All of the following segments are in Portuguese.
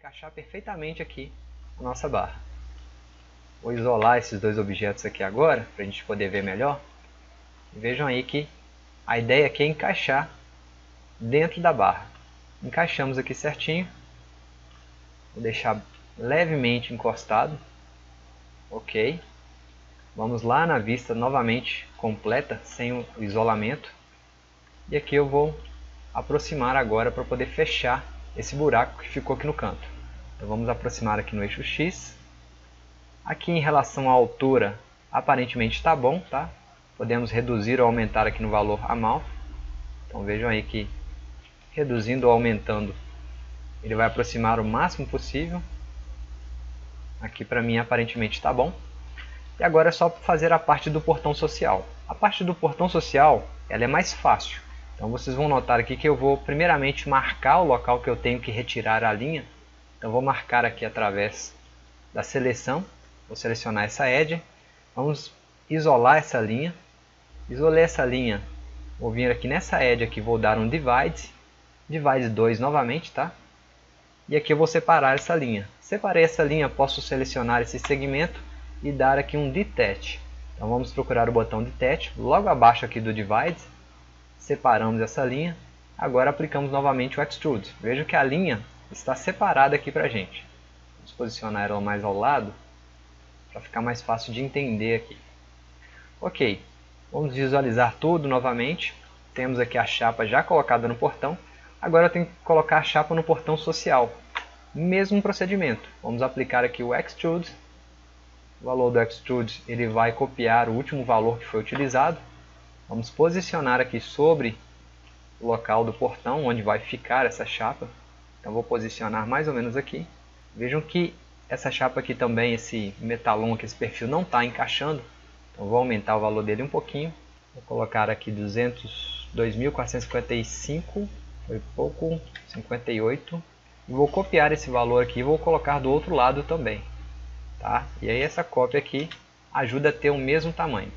encaixar perfeitamente aqui a nossa barra. Vou isolar esses dois objetos aqui agora, para a gente poder ver melhor. Vejam aí que a ideia aqui é encaixar dentro da barra. Encaixamos aqui certinho. Vou deixar levemente encostado. Ok. Vamos lá na vista novamente completa, sem o isolamento. E aqui eu vou aproximar agora para poder fechar esse buraco que ficou aqui no canto. Então vamos aproximar aqui no eixo X. Aqui em relação à altura, aparentemente está bom, tá? Podemos reduzir ou aumentar aqui no valor a mão. Então vejam aí que reduzindo ou aumentando, ele vai aproximar o máximo possível. Aqui para mim aparentemente está bom. E agora é só fazer a parte do portão social. A parte do portão social ela é mais fácil. Então vocês vão notar aqui que eu vou primeiramente marcar o local que eu tenho que retirar a linha. Então vou marcar aqui através da seleção. Vou selecionar essa edge. Vamos isolar essa linha. Isolei essa linha. Vou vir aqui nessa edge aqui, vou dar um divide. Divide 2 novamente, tá? E aqui eu vou separar essa linha. Separei essa linha, posso selecionar esse segmento e dar aqui um detach. Então vamos procurar o botão detach, logo abaixo aqui do divide separamos essa linha, agora aplicamos novamente o Extrude. Veja que a linha está separada aqui para a gente. Vamos posicionar ela mais ao lado, para ficar mais fácil de entender aqui. Ok, vamos visualizar tudo novamente. Temos aqui a chapa já colocada no portão. Agora eu tenho que colocar a chapa no portão social. Mesmo procedimento. Vamos aplicar aqui o Extrude. O valor do Extrude ele vai copiar o último valor que foi utilizado. Vamos posicionar aqui sobre o local do portão, onde vai ficar essa chapa. Então vou posicionar mais ou menos aqui. Vejam que essa chapa aqui também, esse metalon, aqui, esse perfil não está encaixando. Então vou aumentar o valor dele um pouquinho. Vou colocar aqui 2.455, foi pouco, 58. E vou copiar esse valor aqui e vou colocar do outro lado também. Tá? E aí essa cópia aqui ajuda a ter o mesmo tamanho.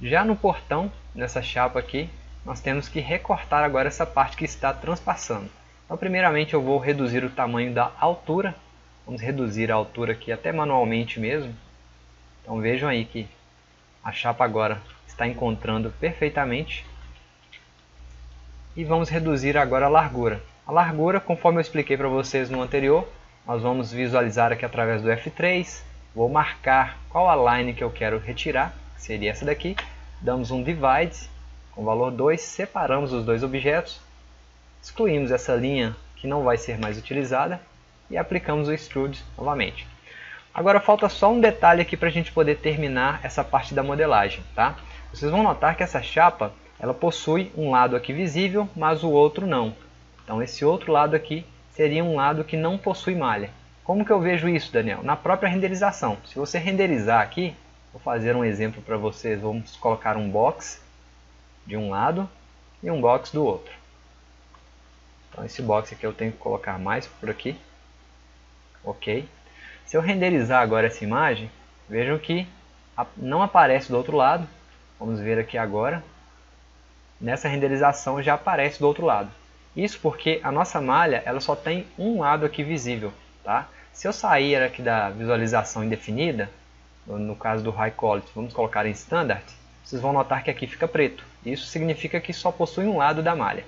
Já no portão, nessa chapa aqui, nós temos que recortar agora essa parte que está transpassando. Então primeiramente eu vou reduzir o tamanho da altura. Vamos reduzir a altura aqui até manualmente mesmo. Então vejam aí que a chapa agora está encontrando perfeitamente. E vamos reduzir agora a largura. A largura, conforme eu expliquei para vocês no anterior, nós vamos visualizar aqui através do F3. Vou marcar qual a line que eu quero retirar seria essa daqui. Damos um divide com valor 2, separamos os dois objetos, excluímos essa linha que não vai ser mais utilizada e aplicamos o extrude novamente. Agora falta só um detalhe aqui para a gente poder terminar essa parte da modelagem. Tá? Vocês vão notar que essa chapa ela possui um lado aqui visível, mas o outro não. Então esse outro lado aqui seria um lado que não possui malha. Como que eu vejo isso, Daniel? Na própria renderização. Se você renderizar aqui, Vou fazer um exemplo para vocês. Vamos colocar um box de um lado e um box do outro. Então esse box aqui eu tenho que colocar mais por aqui. Ok. Se eu renderizar agora essa imagem, vejam que não aparece do outro lado. Vamos ver aqui agora. Nessa renderização já aparece do outro lado. Isso porque a nossa malha ela só tem um lado aqui visível. Tá? Se eu sair aqui da visualização indefinida, no caso do High Quality, vamos colocar em Standard, vocês vão notar que aqui fica preto. Isso significa que só possui um lado da malha.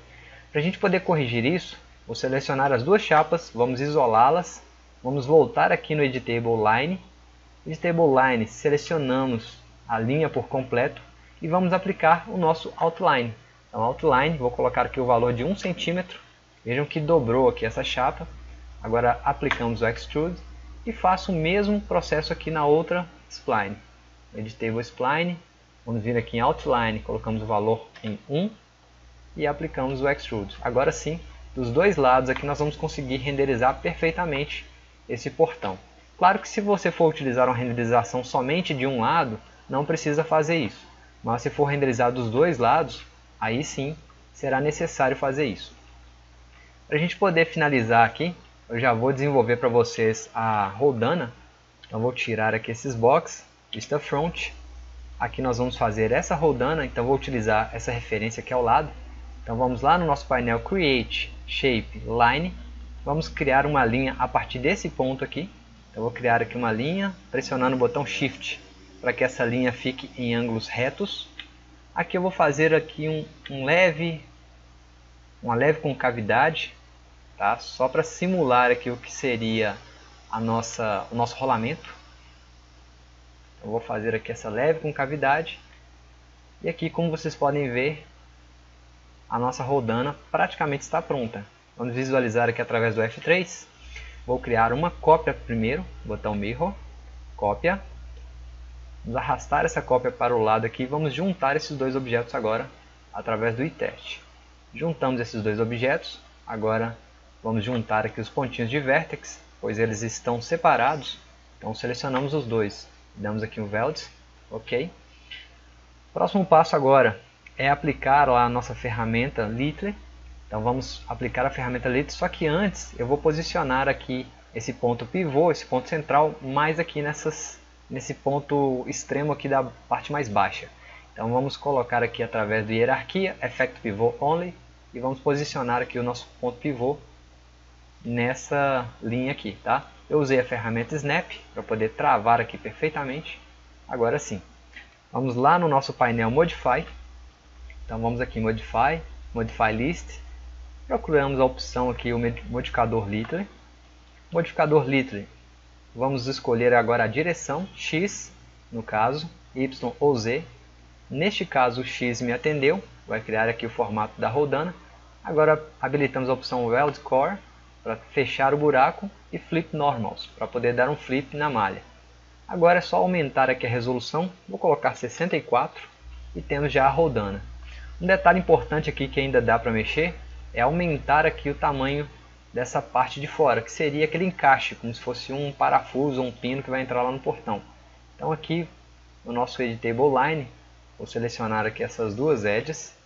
Para a gente poder corrigir isso, vou selecionar as duas chapas, vamos isolá-las, vamos voltar aqui no Editable Line. Editable Line, selecionamos a linha por completo e vamos aplicar o nosso Outline. Então, Outline, vou colocar aqui o valor de 1 centímetro. Vejam que dobrou aqui essa chapa. Agora aplicamos o Extrude e faço o mesmo processo aqui na outra spline. Editable spline, vamos vir aqui em outline, colocamos o valor em 1 e aplicamos o extrude. Agora sim, dos dois lados aqui nós vamos conseguir renderizar perfeitamente esse portão. Claro que se você for utilizar uma renderização somente de um lado, não precisa fazer isso. Mas se for renderizar dos dois lados, aí sim será necessário fazer isso. Para a gente poder finalizar aqui, eu já vou desenvolver para vocês a rodana então vou tirar aqui esses box, vista front. Aqui nós vamos fazer essa rodana, então vou utilizar essa referência aqui ao lado. Então vamos lá no nosso painel Create Shape Line. vamos criar uma linha a partir desse ponto aqui. Então, vou criar aqui uma linha, pressionando o botão Shift, para que essa linha fique em ângulos retos. Aqui eu vou fazer aqui um, um leve, uma leve concavidade, tá? só para simular aqui o que seria a nossa, o nosso rolamento. Eu vou fazer aqui essa leve concavidade. E aqui, como vocês podem ver, a nossa rodana praticamente está pronta. Vamos visualizar aqui através do F3. Vou criar uma cópia primeiro, botão Mirror, cópia. Vamos arrastar essa cópia para o lado aqui vamos juntar esses dois objetos agora através do iTest. Juntamos esses dois objetos, agora vamos juntar aqui os pontinhos de vértex, pois eles estão separados. Então selecionamos os dois, damos aqui um Veld, ok. Próximo passo agora é aplicar a nossa ferramenta Littler. Então vamos aplicar a ferramenta Littler, só que antes eu vou posicionar aqui esse ponto pivô, esse ponto central, mais aqui nessas, nesse ponto extremo aqui da parte mais baixa. Então vamos colocar aqui através do hierarquia, Effect Pivot Only, e vamos posicionar aqui o nosso ponto pivô nessa linha aqui, tá? Eu usei a ferramenta Snap para poder travar aqui perfeitamente. Agora sim. Vamos lá no nosso painel Modify, então vamos aqui em Modify, Modify List, procuramos a opção aqui o modificador Liter. Modificador Liter, vamos escolher agora a direção, X no caso, Y ou Z. Neste caso o X me atendeu, vai criar aqui o formato da rodana. Agora habilitamos a opção Weld Core para fechar o buraco e Flip Normals, para poder dar um flip na malha. Agora é só aumentar aqui a resolução, vou colocar 64 e temos já a rodana. Um detalhe importante aqui que ainda dá para mexer é aumentar aqui o tamanho dessa parte de fora, que seria aquele encaixe, como se fosse um parafuso ou um pino que vai entrar lá no portão. Então aqui no nosso Editable Line, vou selecionar aqui essas duas edges,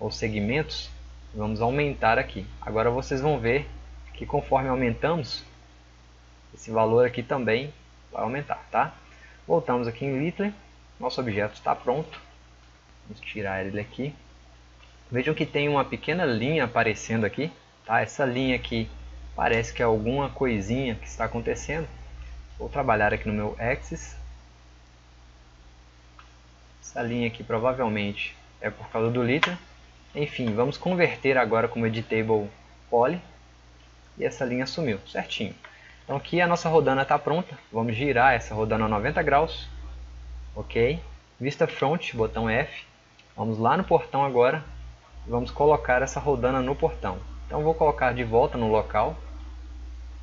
ou segmentos, vamos aumentar aqui. Agora vocês vão ver que conforme aumentamos, esse valor aqui também vai aumentar, tá? Voltamos aqui em Littler, nosso objeto está pronto. Vamos tirar ele aqui. Vejam que tem uma pequena linha aparecendo aqui. Tá? Essa linha aqui parece que é alguma coisinha que está acontecendo. Vou trabalhar aqui no meu Axis. Essa linha aqui provavelmente é por causa do liter. Enfim, vamos converter agora como editable poly. E essa linha sumiu, certinho. Então aqui a nossa rodana está pronta. Vamos girar essa rodana a 90 graus. Ok. Vista front, botão F. Vamos lá no portão agora vamos colocar essa rodana no portão. Então vou colocar de volta no local.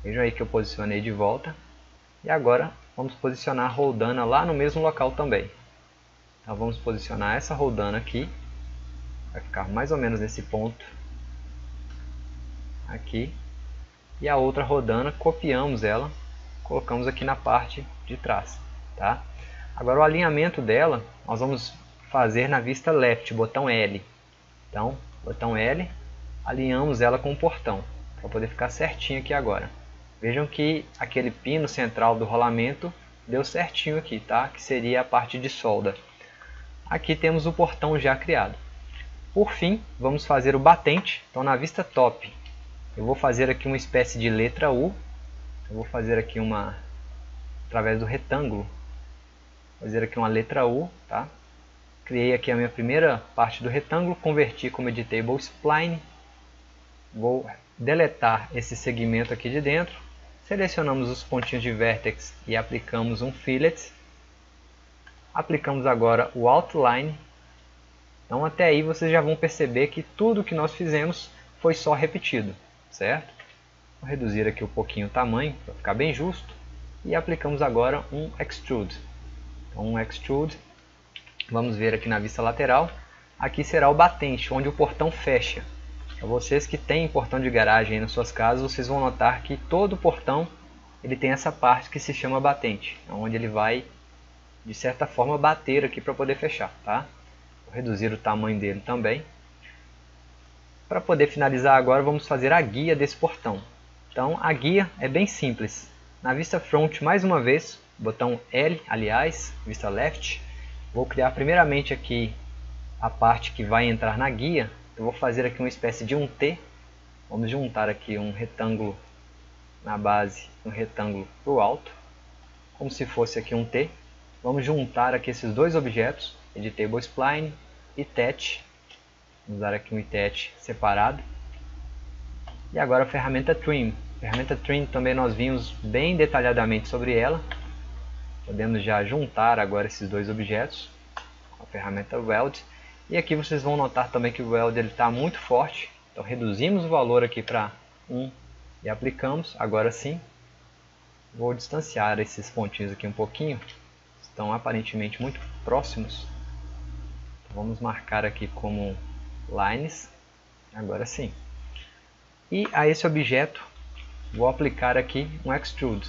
Vejam aí que eu posicionei de volta. E agora vamos posicionar a rodana lá no mesmo local também. Então vamos posicionar essa rodana aqui. Vai ficar mais ou menos nesse ponto. Aqui. E a outra rodana, copiamos ela, colocamos aqui na parte de trás. Tá? Agora o alinhamento dela, nós vamos fazer na vista left, botão L. Então, botão L, alinhamos ela com o portão, para poder ficar certinho aqui agora. Vejam que aquele pino central do rolamento deu certinho aqui, tá? Que seria a parte de solda. Aqui temos o portão já criado. Por fim, vamos fazer o batente. Então, na vista top, eu vou fazer aqui uma espécie de letra U. Eu vou fazer aqui uma, através do retângulo, fazer aqui uma letra U, tá? Criei aqui a minha primeira parte do retângulo, converti como editable spline. Vou deletar esse segmento aqui de dentro. Selecionamos os pontinhos de vertex e aplicamos um fillet. Aplicamos agora o outline. Então até aí vocês já vão perceber que tudo que nós fizemos foi só repetido, certo? Vou reduzir aqui um pouquinho o tamanho para ficar bem justo. E aplicamos agora um extrude. Então um extrude Vamos ver aqui na vista lateral. Aqui será o batente, onde o portão fecha. Para vocês que têm portão de garagem nas suas casas, vocês vão notar que todo portão ele tem essa parte que se chama batente, onde ele vai, de certa forma, bater aqui para poder fechar. Tá? Vou reduzir o tamanho dele também. Para poder finalizar agora, vamos fazer a guia desse portão. Então, a guia é bem simples. Na vista front, mais uma vez, botão L, aliás, vista left, Vou criar primeiramente aqui a parte que vai entrar na guia. Eu vou fazer aqui uma espécie de um T. Vamos juntar aqui um retângulo na base, um retângulo para o alto, como se fosse aqui um T. Vamos juntar aqui esses dois objetos, Editable Spline e Tet. Vamos usar aqui um Itet separado. E agora a ferramenta Trim. A ferramenta Trim também nós vimos bem detalhadamente sobre ela. Podemos já juntar agora esses dois objetos a ferramenta Weld. E aqui vocês vão notar também que o Weld está muito forte. Então reduzimos o valor aqui para 1 e aplicamos. Agora sim, vou distanciar esses pontinhos aqui um pouquinho. Estão aparentemente muito próximos. Então, vamos marcar aqui como lines. Agora sim. E a esse objeto vou aplicar aqui um extrude.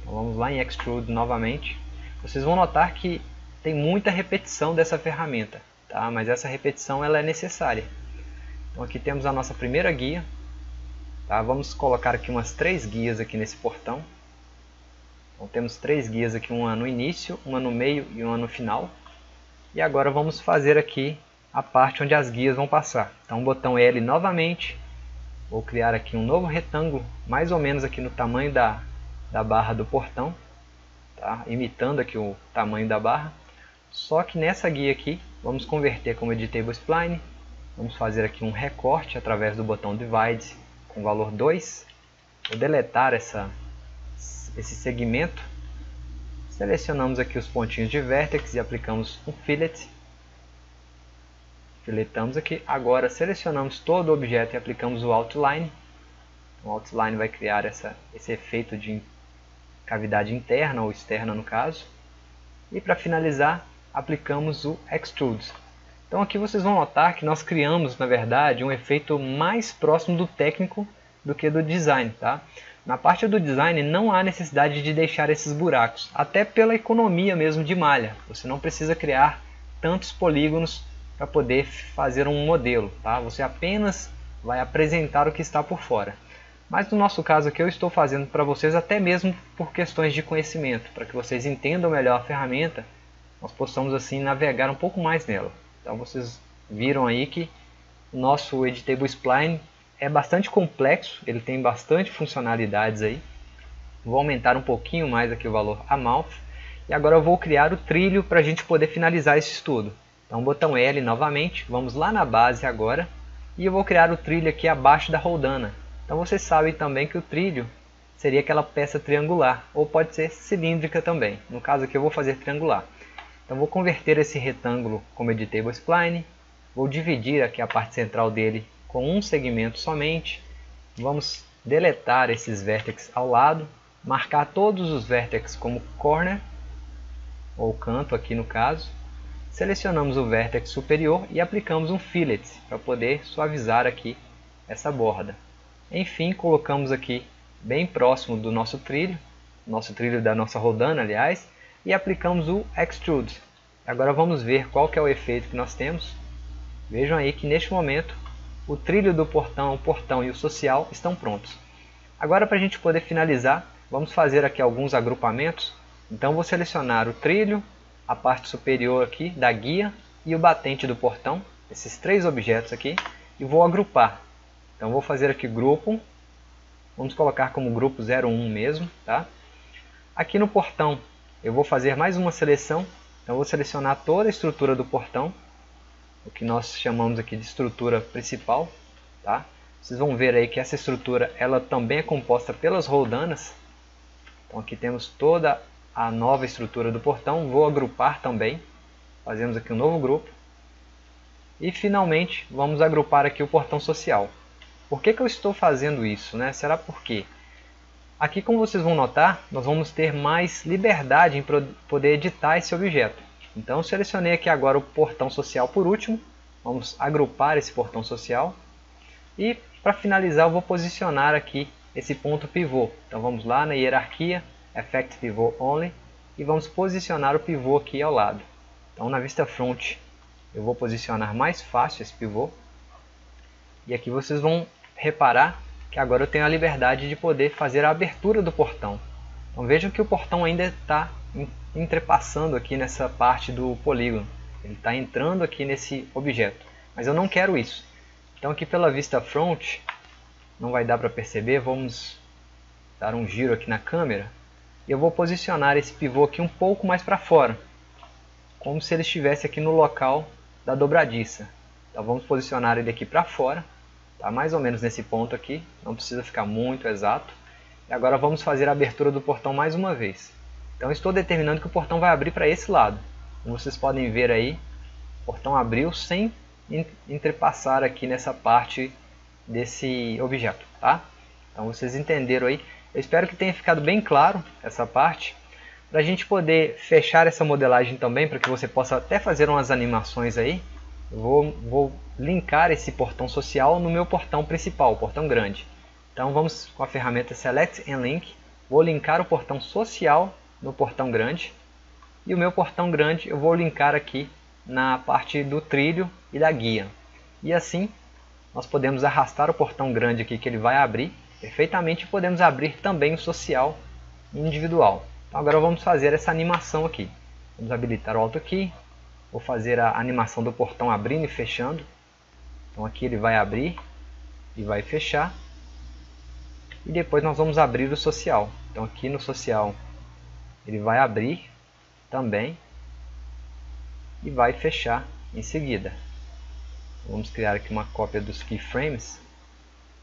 Então vamos lá em extrude novamente. Vocês vão notar que tem muita repetição dessa ferramenta, tá? mas essa repetição ela é necessária. Então aqui temos a nossa primeira guia. Tá? Vamos colocar aqui umas três guias aqui nesse portão. Então temos três guias aqui, uma no início, uma no meio e uma no final. E agora vamos fazer aqui a parte onde as guias vão passar. Então botão L novamente, vou criar aqui um novo retângulo, mais ou menos aqui no tamanho da, da barra do portão, tá? imitando aqui o tamanho da barra. Só que nessa guia aqui, vamos converter como Editable Spline, vamos fazer aqui um recorte através do botão Divide com valor 2, vou deletar essa, esse segmento, selecionamos aqui os pontinhos de vértex e aplicamos um fillet, filetamos aqui. Agora selecionamos todo o objeto e aplicamos o outline. O outline vai criar essa, esse efeito de cavidade interna ou externa no caso. E para finalizar, aplicamos o extrude. Então aqui vocês vão notar que nós criamos, na verdade, um efeito mais próximo do técnico do que do design. Tá? Na parte do design não há necessidade de deixar esses buracos, até pela economia mesmo de malha. Você não precisa criar tantos polígonos para poder fazer um modelo. Tá? Você apenas vai apresentar o que está por fora. Mas no nosso caso aqui eu estou fazendo para vocês até mesmo por questões de conhecimento, para que vocês entendam melhor a ferramenta, nós possamos assim navegar um pouco mais nela. Então vocês viram aí que nosso Editable Spline é bastante complexo, ele tem bastante funcionalidades aí. Vou aumentar um pouquinho mais aqui o valor Amount. E agora eu vou criar o trilho para a gente poder finalizar esse estudo. Então botão L novamente, vamos lá na base agora e eu vou criar o trilho aqui abaixo da roldana. Então vocês sabem também que o trilho seria aquela peça triangular ou pode ser cilíndrica também. No caso aqui eu vou fazer triangular. Então vou converter esse retângulo como editable spline, vou dividir aqui a parte central dele com um segmento somente. Vamos deletar esses vértices ao lado, marcar todos os vértices como corner ou canto aqui no caso Selecionamos o vértex superior e aplicamos um fillet para poder suavizar aqui essa borda. Enfim, colocamos aqui bem próximo do nosso trilho, nosso trilho da nossa rodana, aliás, e aplicamos o extrude. Agora vamos ver qual que é o efeito que nós temos. Vejam aí que neste momento o trilho do portão, o portão e o social estão prontos. Agora para a gente poder finalizar, vamos fazer aqui alguns agrupamentos. Então vou selecionar o trilho, a parte superior aqui da guia e o batente do portão, esses três objetos aqui, e vou agrupar. Então vou fazer aqui grupo, vamos colocar como grupo 01 mesmo, tá? Aqui no portão eu vou fazer mais uma seleção, então vou selecionar toda a estrutura do portão, o que nós chamamos aqui de estrutura principal, tá? Vocês vão ver aí que essa estrutura ela também é composta pelas roldanas. Então aqui temos toda a nova estrutura do portão, vou agrupar também, fazemos aqui um novo grupo. E finalmente vamos agrupar aqui o portão social. Por que, que eu estou fazendo isso? Né? Será porque aqui como vocês vão notar, nós vamos ter mais liberdade em poder editar esse objeto. Então selecionei aqui agora o portão social por último, vamos agrupar esse portão social. E para finalizar eu vou posicionar aqui esse ponto pivô. Então vamos lá na hierarquia, Effect Pivot Only e vamos posicionar o pivô aqui ao lado. Então na vista front eu vou posicionar mais fácil esse pivô e aqui vocês vão reparar que agora eu tenho a liberdade de poder fazer a abertura do portão. Então vejam que o portão ainda está entrepassando aqui nessa parte do polígono. Ele está entrando aqui nesse objeto. Mas eu não quero isso. Então aqui pela vista front, não vai dar para perceber, vamos dar um giro aqui na câmera. Eu vou posicionar esse pivô aqui um pouco mais para fora, como se ele estivesse aqui no local da dobradiça. Então vamos posicionar ele aqui para fora, tá? mais ou menos nesse ponto aqui, não precisa ficar muito exato. E agora vamos fazer a abertura do portão mais uma vez. Então estou determinando que o portão vai abrir para esse lado. Como vocês podem ver aí, o portão abriu sem entrepassar aqui nessa parte desse objeto, tá? Então vocês entenderam aí. Eu espero que tenha ficado bem claro essa parte. Para a gente poder fechar essa modelagem também, para que você possa até fazer umas animações aí, vou, vou linkar esse portão social no meu portão principal, o portão grande. Então vamos com a ferramenta Select and Link, vou linkar o portão social no portão grande e o meu portão grande eu vou linkar aqui na parte do trilho e da guia. E assim nós podemos arrastar o portão grande aqui que ele vai abrir perfeitamente podemos abrir também o social individual. Então agora vamos fazer essa animação aqui. Vamos habilitar o Auto Key, vou fazer a animação do portão abrindo e fechando. Então aqui ele vai abrir e vai fechar. E depois nós vamos abrir o social. Então aqui no social ele vai abrir também e vai fechar em seguida. Vamos criar aqui uma cópia dos keyframes.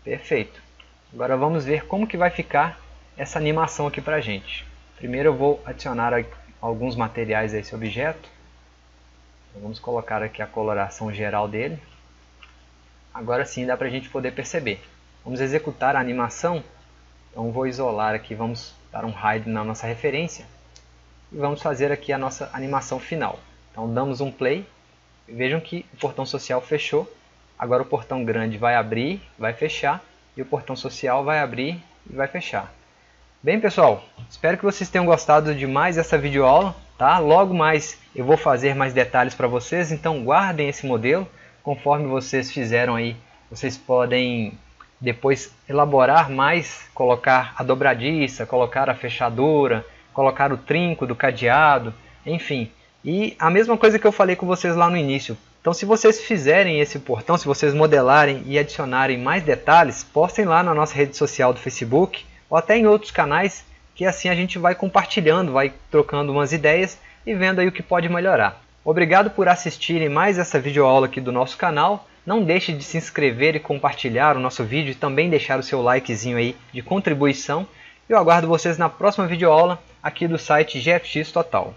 Perfeito. Agora vamos ver como que vai ficar essa animação aqui para a gente. Primeiro eu vou adicionar alguns materiais a esse objeto. Vamos colocar aqui a coloração geral dele. Agora sim dá para a gente poder perceber. Vamos executar a animação. Então vou isolar aqui, vamos dar um hide na nossa referência. E vamos fazer aqui a nossa animação final. Então damos um play Vejam que o portão social fechou. Agora o portão grande vai abrir, vai fechar. E o portão social vai abrir e vai fechar. Bem pessoal, espero que vocês tenham gostado de mais essa videoaula. Tá? Logo mais eu vou fazer mais detalhes para vocês, então guardem esse modelo. Conforme vocês fizeram aí, vocês podem depois elaborar mais, colocar a dobradiça, colocar a fechadura, colocar o trinco do cadeado, enfim. E a mesma coisa que eu falei com vocês lá no início. Então se vocês fizerem esse portão, se vocês modelarem e adicionarem mais detalhes, postem lá na nossa rede social do Facebook ou até em outros canais, que assim a gente vai compartilhando, vai trocando umas ideias e vendo aí o que pode melhorar. Obrigado por assistirem mais essa videoaula aqui do nosso canal. Não deixe de se inscrever e compartilhar o nosso vídeo e também deixar o seu likezinho aí de contribuição. Eu aguardo vocês na próxima videoaula aqui do site GFX Total.